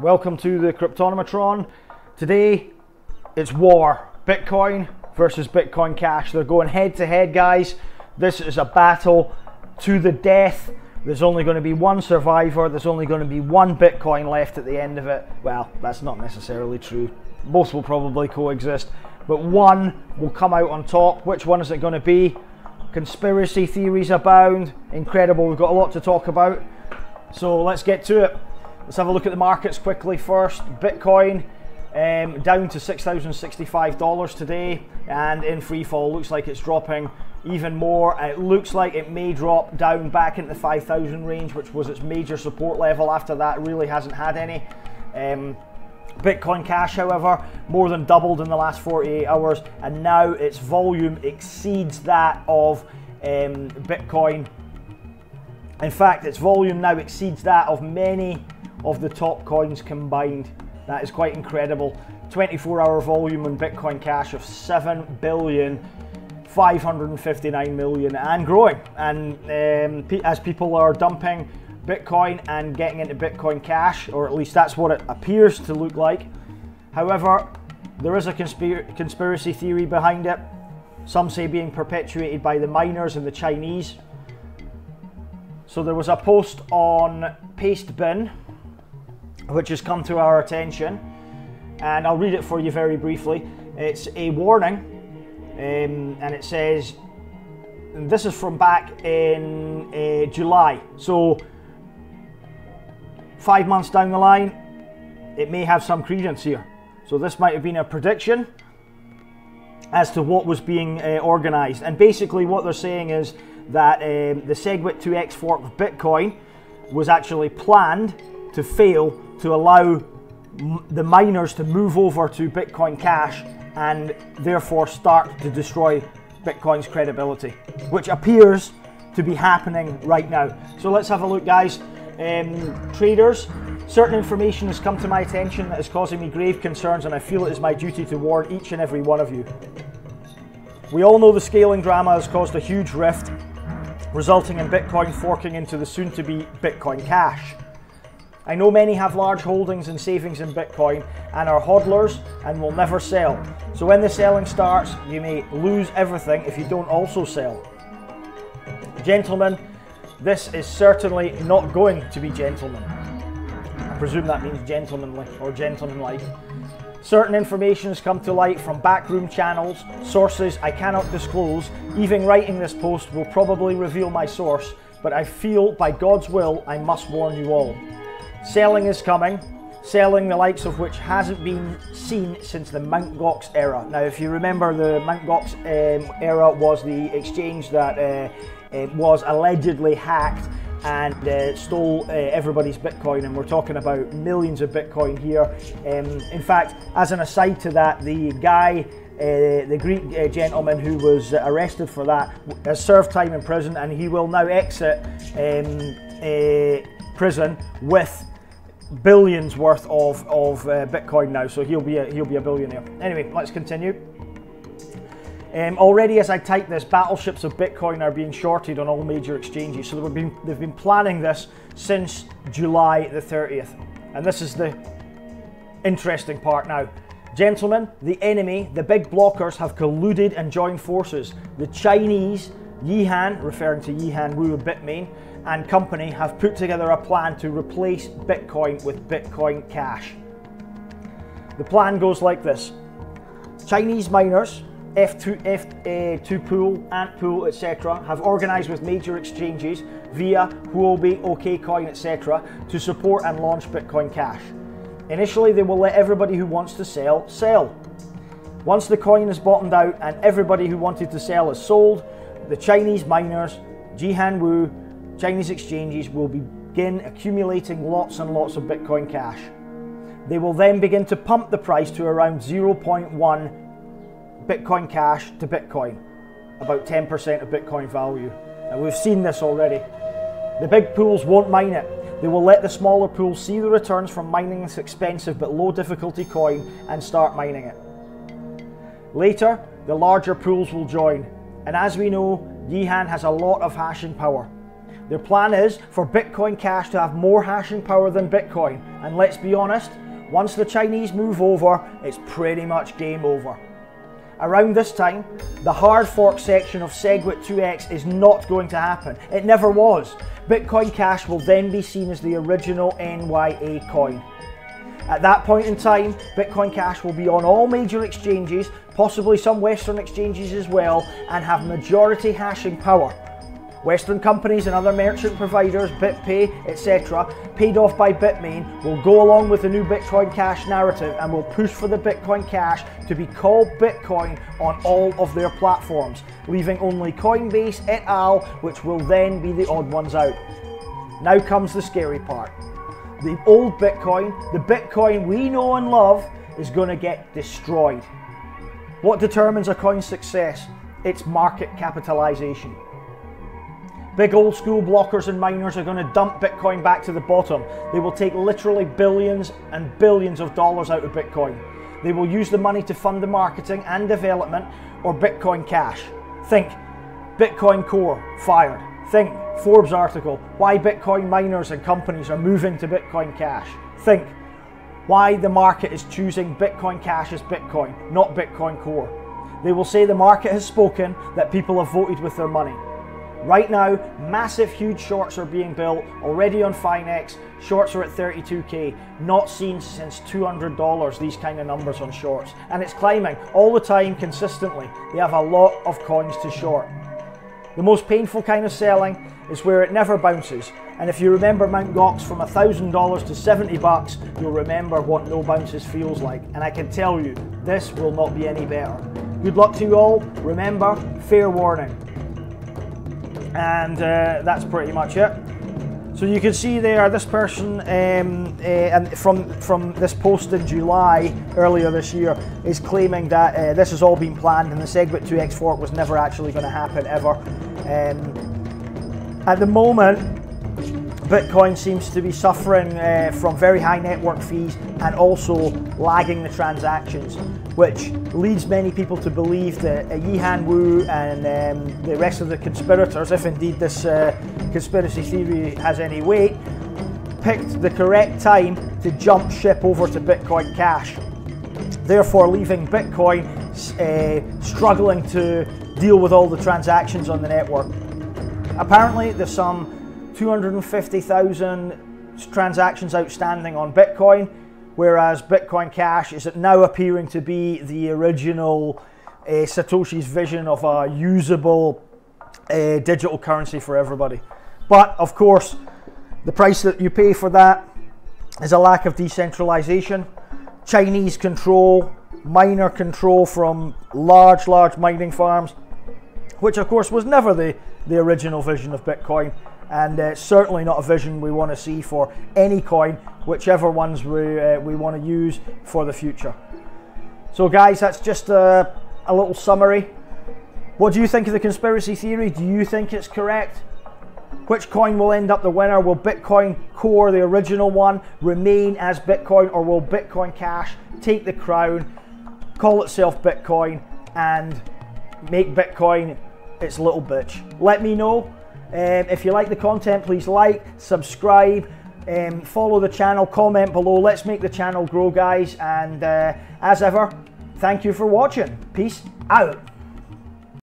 Welcome to the Cryptonomatron. Today it's war. Bitcoin versus Bitcoin Cash. They're going head to head, guys. This is a battle to the death. There's only going to be one survivor. There's only going to be one Bitcoin left at the end of it. Well, that's not necessarily true. Both will probably coexist, but one will come out on top. Which one is it going to be? Conspiracy theories abound. Incredible. We've got a lot to talk about. So let's get to it. Let's have a look at the markets quickly first. Bitcoin um, down to $6,065 today and in free fall. Looks like it's dropping even more. It looks like it may drop down back into the 5,000 range, which was its major support level. After that, really hasn't had any. Um, Bitcoin Cash, however, more than doubled in the last 48 hours, and now its volume exceeds that of um, Bitcoin. In fact, its volume now exceeds that of many of the top coins combined. That is quite incredible. 24 hour volume on Bitcoin Cash of 7 billion. 559 million and growing. And um, as people are dumping Bitcoin and getting into Bitcoin Cash, or at least that's what it appears to look like. However, there is a conspir- conspiracy theory behind it. Some say being perpetuated by the miners and the Chinese. So there was a post on Pastebin which has come to our attention, and I'll read it for you very briefly. It's a warning, um, and it says, and this is from back in uh, July. So, five months down the line, it may have some credence here. So, this might have been a prediction as to what was being uh, organized. And basically, what they're saying is that um, the SegWit 2x fork of Bitcoin was actually planned to fail to allow the miners to move over to Bitcoin Cash and therefore start to destroy Bitcoin's credibility, which appears to be happening right now. So let's have a look, guys. Um, traders, certain information has come to my attention that is causing me grave concerns, and I feel it is my duty to warn each and every one of you. We all know the scaling drama has caused a huge rift, resulting in Bitcoin forking into the soon to be Bitcoin Cash. I know many have large holdings and savings in Bitcoin and are hodlers and will never sell. So when the selling starts, you may lose everything if you don't also sell. Gentlemen, this is certainly not going to be gentlemen. I presume that means gentlemanly or gentlemanlike. Certain information has come to light from backroom channels, sources I cannot disclose. Even writing this post will probably reveal my source, but I feel by God's will I must warn you all. Selling is coming, selling the likes of which hasn't been seen since the Mt. Gox era. Now, if you remember, the Mt. Gox um, era was the exchange that uh, was allegedly hacked and uh, stole uh, everybody's Bitcoin, and we're talking about millions of Bitcoin here. Um, in fact, as an aside to that, the guy uh, the Greek uh, gentleman who was arrested for that has served time in prison and he will now exit um, uh, prison with billions worth of, of uh, Bitcoin now, so he'll be a, he'll be a billionaire. Anyway, let's continue. Um, already, as I type this, battleships of Bitcoin are being shorted on all major exchanges. So they've been, they've been planning this since July the 30th. And this is the interesting part now. Gentlemen, the enemy, the big blockers, have colluded and joined forces. The Chinese, Yihan, referring to Yihan Wu Bitmain, and company have put together a plan to replace Bitcoin with Bitcoin Cash. The plan goes like this Chinese miners, F2, F2 uh, Pool, etc., have organized with major exchanges via Huobi, OKCoin, etc., to support and launch Bitcoin Cash. Initially, they will let everybody who wants to sell sell. Once the coin is bottomed out and everybody who wanted to sell is sold, the Chinese miners, Jihan Wu, Chinese exchanges will begin accumulating lots and lots of Bitcoin Cash. They will then begin to pump the price to around 0.1 Bitcoin Cash to Bitcoin, about 10% of Bitcoin value. And we've seen this already. The big pools won't mine it. They will let the smaller pools see the returns from mining this expensive but low difficulty coin and start mining it. Later, the larger pools will join, and as we know, Yihan has a lot of hashing power. Their plan is for Bitcoin Cash to have more hashing power than Bitcoin. And let's be honest, once the Chinese move over, it's pretty much game over. Around this time, the hard fork section of SegWit 2x is not going to happen. It never was. Bitcoin Cash will then be seen as the original NYA coin. At that point in time, Bitcoin Cash will be on all major exchanges, possibly some Western exchanges as well, and have majority hashing power. Western companies and other merchant providers, BitPay, etc., paid off by Bitmain, will go along with the new Bitcoin Cash narrative and will push for the Bitcoin Cash to be called Bitcoin on all of their platforms, leaving only Coinbase et al., which will then be the odd ones out. Now comes the scary part. The old Bitcoin, the Bitcoin we know and love, is going to get destroyed. What determines a coin's success? Its market capitalization. Big old school blockers and miners are going to dump Bitcoin back to the bottom. They will take literally billions and billions of dollars out of Bitcoin. They will use the money to fund the marketing and development or Bitcoin Cash. Think Bitcoin Core fired. Think Forbes article why Bitcoin miners and companies are moving to Bitcoin Cash. Think why the market is choosing Bitcoin Cash as Bitcoin, not Bitcoin Core. They will say the market has spoken, that people have voted with their money. Right now, massive, huge shorts are being built already on Finex. Shorts are at 32k, not seen since $200. These kind of numbers on shorts, and it's climbing all the time consistently. They have a lot of coins to short. The most painful kind of selling is where it never bounces. And if you remember Mt. Gox from $1,000 to 70 bucks, you'll remember what no bounces feels like. And I can tell you, this will not be any better. Good luck to you all. Remember, fair warning and uh, that's pretty much it. So you can see there, this person, um, uh, and from from this post in July earlier this year, is claiming that uh, this has all been planned and the Segwit 2x fork was never actually going to happen ever. Um, at the moment, Bitcoin seems to be suffering uh, from very high network fees and also lagging the transactions, which leads many people to believe that uh, Yihan Wu and um, the rest of the conspirators, if indeed this uh, conspiracy theory has any weight, picked the correct time to jump ship over to Bitcoin Cash, therefore leaving Bitcoin uh, struggling to deal with all the transactions on the network. Apparently, there's some 250,000 transactions outstanding on Bitcoin, whereas Bitcoin Cash is now appearing to be the original uh, Satoshi's vision of a usable uh, digital currency for everybody. But of course, the price that you pay for that is a lack of decentralization, Chinese control, miner control from large, large mining farms, which of course was never the, the original vision of Bitcoin and uh, certainly not a vision we want to see for any coin, whichever ones we, uh, we want to use for the future. So guys, that's just a, a little summary. What do you think of the conspiracy theory? Do you think it's correct? Which coin will end up the winner? Will Bitcoin Core, the original one, remain as Bitcoin or will Bitcoin Cash take the crown, call itself Bitcoin and make Bitcoin its a little bitch? Let me know um, if you like the content, please like, subscribe, um, follow the channel, comment below. Let's make the channel grow, guys. And uh, as ever, thank you for watching. Peace out.